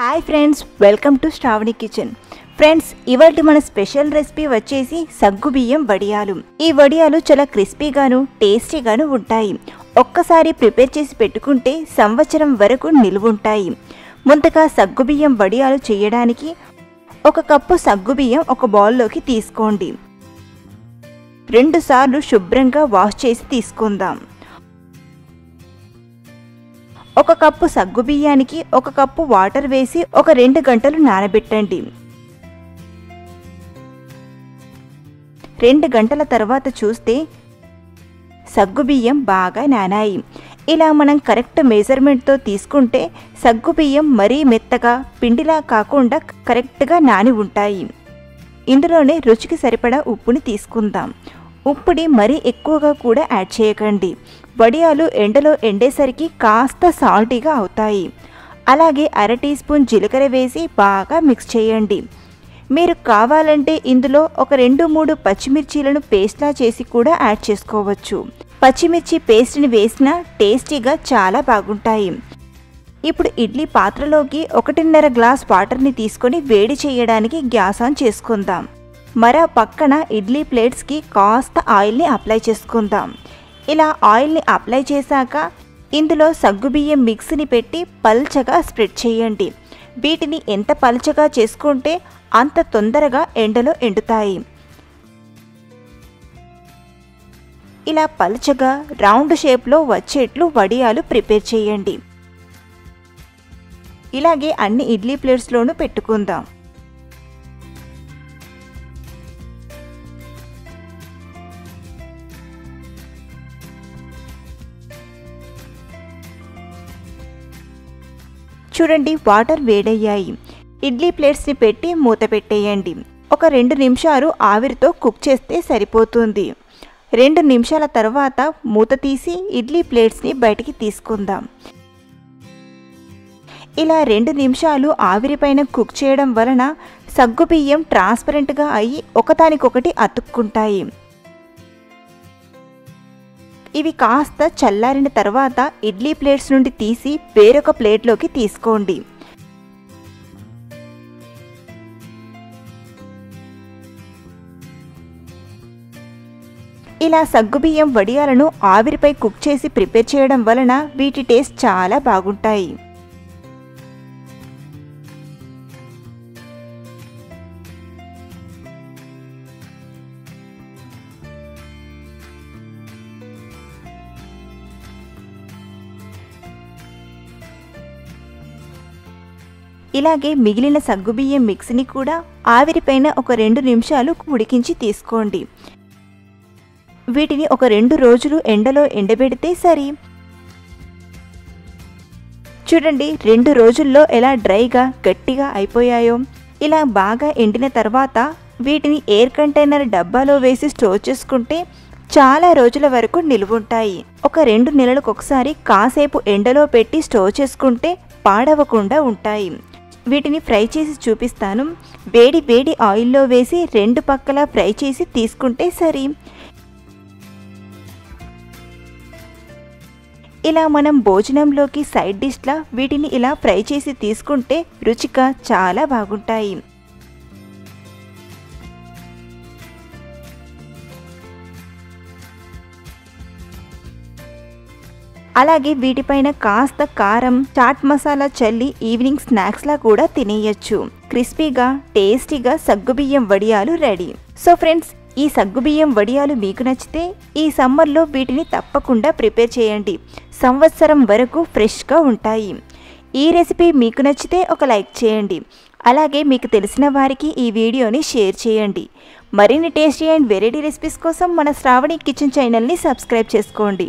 Hi friends welcome to Shravani kitchen friends ఇవాళ మన special recipe వచ్చేసి సగ్గు బియ్యం వడియాలు. ఈ వడియాలు చాలా క్రిస్పీగాను టేస్టీగాను ఉంటాయి. ఒక్కసారి ప్రిపేర్ చేసి పెట్టుకుంటే సంవత్సరం వరకు నిలువుంటాయి. ముందుగా సగ్గు బియ్యం వడియాలు చేయడానికి ఒక కప్పు సగ్గు బియ్యం ఒక బౌల్లోకి తీసుకోండి. రెండుసార్లు శుభ్రంగా వాష్ చేసి తీసుకుందాం. ఒక కప్పు సగ్గు బియ్యానికి ఒక కప్పు వాటర్ వేసి ఒక రెండు గంటలు నానబెట్టండి. రెండు గంటల తర్వాత చూస్తే సగ్గు బియ్యం బాగా నానాయి. ఇలా మనం కరెక్ట్ మెజర్మెంట్తో తీసుకుంటే సగ్గు బియ్యం మరీ మెత్తగా పిండిలా కాకుండా కరెక్ట్గా నాని ఉంటాయి. ఇందులోనే రుచికి సరిపడా ఉప్పుని తీసుకుందాం. ఉప్పుని మరీ ఎక్కువగా కూడా యాడ్ చేయకండి. వడియాలు ఎండలో ఎండేసరికి కాస్త సాల్టీగా అవుతాయి. అలాగే అర టీ స్పూన్ జీలకర్ర వేసి బాగా మిక్స్ చేయండి. మీరు కావాలంటే ఇందులో ఒక రెండు మూడు పచ్చిమిర్చీలను పేస్ట్లా చేసి కూడా యాడ్ చేసుకోవచ్చు. పచ్చిమిర్చి పేస్ట్ని వేసినా టేస్టీగా చాలా బాగుంటాయి. ఇప్పుడు ఇడ్లీ పాత్రలోకి ఒకటిన్నర గ్లాస్ వాటర్ని తీసుకొని వేడి చేయడానికి గ్యాస్ ఆన్ చేసుకుందాం. మరో పక్కన ఇడ్లీ ప్లేట్స్కి కాస్త ఆయిల్ని అప్లై చేసుకుందాం. ఇలా ఆయిల్ని అప్లై చేశాక ఇందులో సగ్గుబియ్యం మిక్స్ని పెట్టి పల్చగా స్ప్రెడ్ చేయండి. వీటిని ఎంత పల్చగా చేసుకుంటే అంత తొందరగా ఎండలో ఎండుతాయి. ఇలా పల్చగా రౌండ్ షేప్లో వచ్చేట్లు వడియాలు ప్రిపేర్ చేయండి. ఇలాగే అన్ని ఇడ్లీ ప్లేట్స్లోనూ పెట్టుకుందాం. చూడండి వాటర్ వేడయ్యాయి. ఇడ్లీ ప్లేట్స్ని పెట్టి మూత పెట్టేయండి. ఒక రెండు నిమిషాలు ఆవిరితో కుక్ చేస్తే సరిపోతుంది. రెండు నిమిషాల తర్వాత మూత తీసి ఇడ్లీ ప్లేట్స్ని బయటికి తీసుకుందాం. ఇలా రెండు నిమిషాలు ఆవిరిపైన కుక్ చేయడం వలన సగ్గుబియ్యం ట్రాన్స్పరెంట్గా అయ్యి ఒకదానికొకటి అతుక్కుంటాయి. ఇవి కాస్త చల్లారిన తర్వాత ఇడ్లీ ప్లేట్స్ నుండి తీసి వేరొక ప్లేట్లోకి తీసుకోండి. ఇలా సగ్గుబియ్యం వడియాలను ఆవిరిపై కుక్ చేసి ప్రిపేర్ చేయడం వలన వీటి టేస్ట్ చాలా బాగుంటాయి. ఇలాగే మిగిలిన సగ్గుబియ్యం మిక్స్ని కూడా ఆవిరిపైన ఒక రెండు నిమిషాలు ఉడికించి తీసుకోండి. వీటిని ఒక రెండు రోజులు ఎండలో ఎండబెడితే సరి. చూడండి రెండు రోజుల్లో ఎలా డ్రైగా గట్టిగా అయిపోయాయో. ఇలా బాగా ఎండిన తర్వాత వీటిని ఎయిర్ కంటైనర్ డబ్బాలో వేసి స్టోర్ చేసుకుంటే చాలా రోజుల వరకు నిలువుంటాయి ఒక రెండు నెలలకు ఒకసారి కాసేపు ఎండలో పెట్టి స్టోర్ చేసుకుంటే పాడవకుండా ఉంటాయి. వీటిని ఫ్రై చేసి చూపిస్తాను. వేడి వేడి ఆయిల్లో వేసి రెండు పక్కల ఫ్రై చేసి తీసుకుంటే సరి. ఇలా మనం భోజనంలోకి సైడ్ డిష్లా వీటిని ఇలా ఫ్రై చేసి తీసుకుంటే రుచిగా చాలా బాగుంటాయి. అలాగే వీటిపైన కాస్త కారం చాట్ మసాలా చల్లి ఈవినింగ్ స్నాక్స్లా కూడా తినేయచ్చు. క్రిస్పీగా టేస్టీగా సగ్గుబియ్యం వడియాలు రెడీ. సో ఫ్రెండ్స్ ఈ సగ్గుబియ్యం వడియాలు మీకు నచ్చితే ఈ సమ్మర్లో వీటిని తప్పకుండా ప్రిపేర్ చేయండి. సంవత్సరం వరకు ఫ్రెష్గా ఉంటాయి. ఈ రెసిపీ మీకు నచ్చితే ఒక లైక్ చేయండి. అలాగే మీకు తెలిసిన వారికి ఈ వీడియోని షేర్ చేయండి. మరిన్ని టేస్టీ అండ్ వెరైటీ రెసిపీస్ కోసం మన శ్రావణి కిచెన్ ఛానల్ని సబ్స్క్రైబ్ చేసుకోండి.